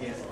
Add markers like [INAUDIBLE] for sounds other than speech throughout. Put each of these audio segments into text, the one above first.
Yes,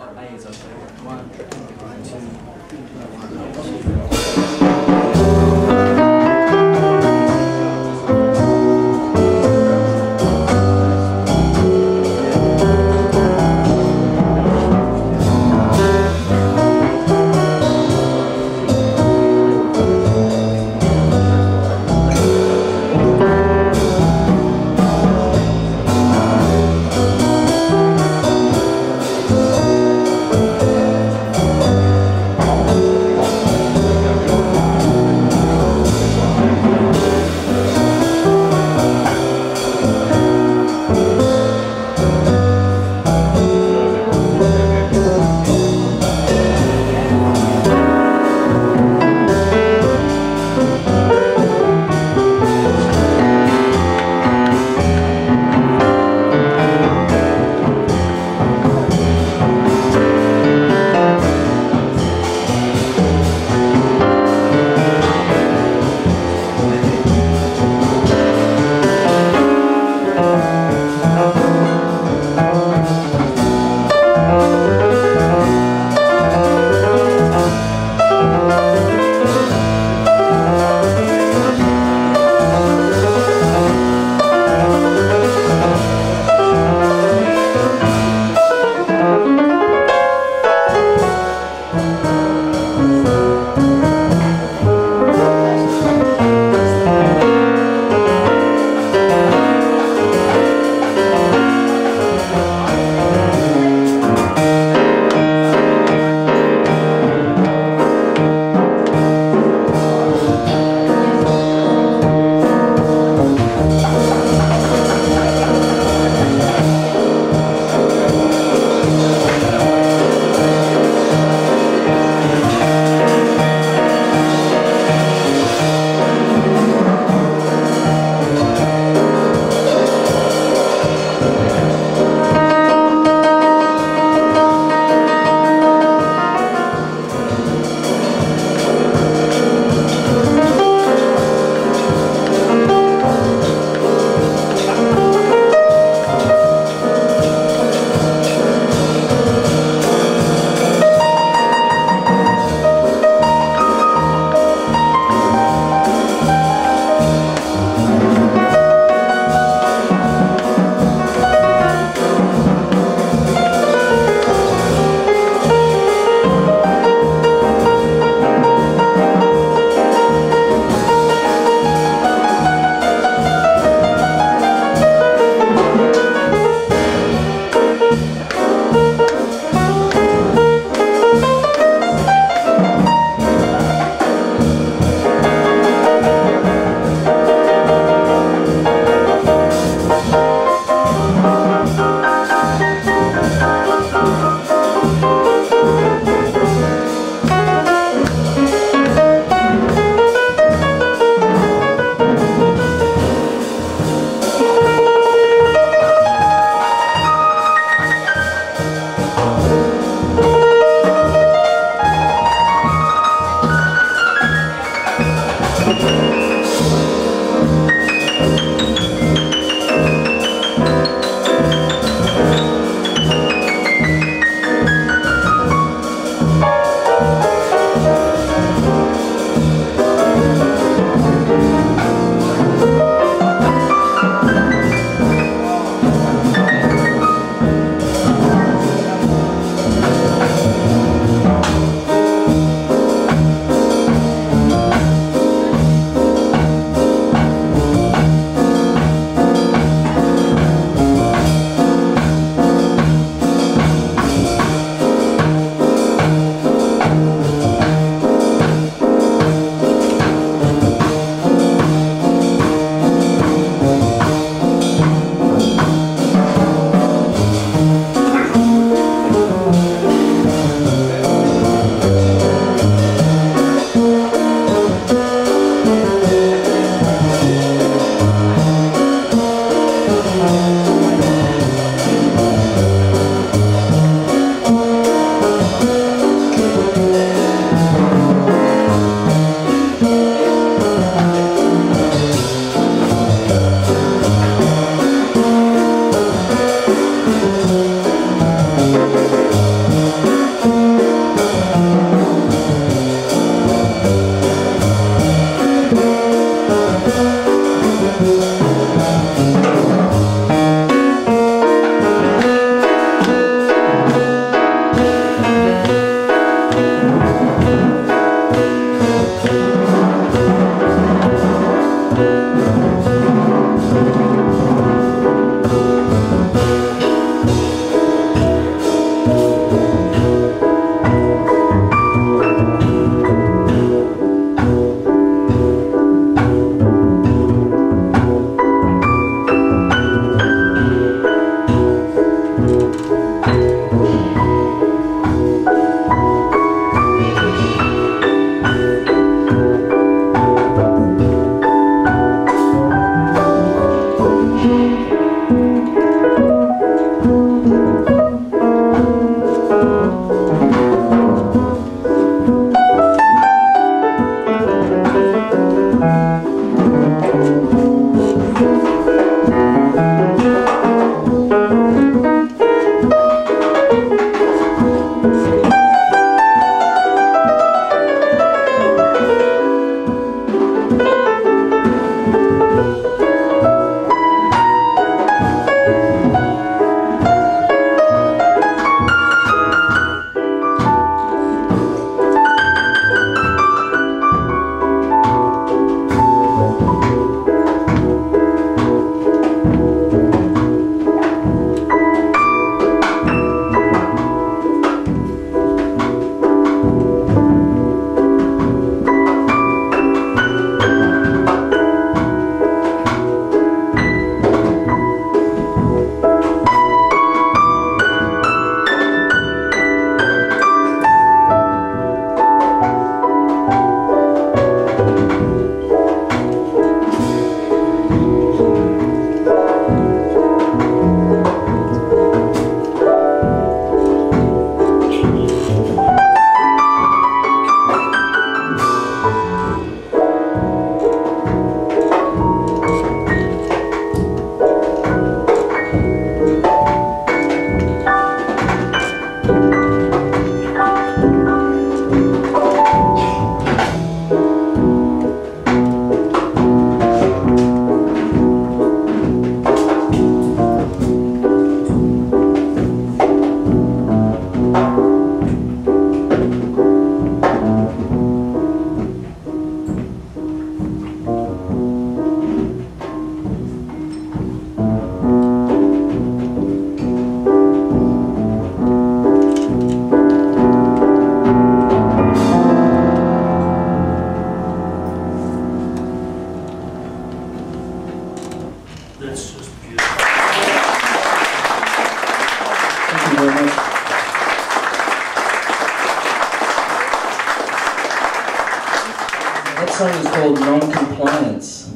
song is called Non-Compliance,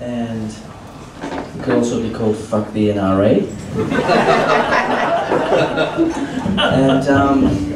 and it could also be called Fuck the NRA. [LAUGHS] and um,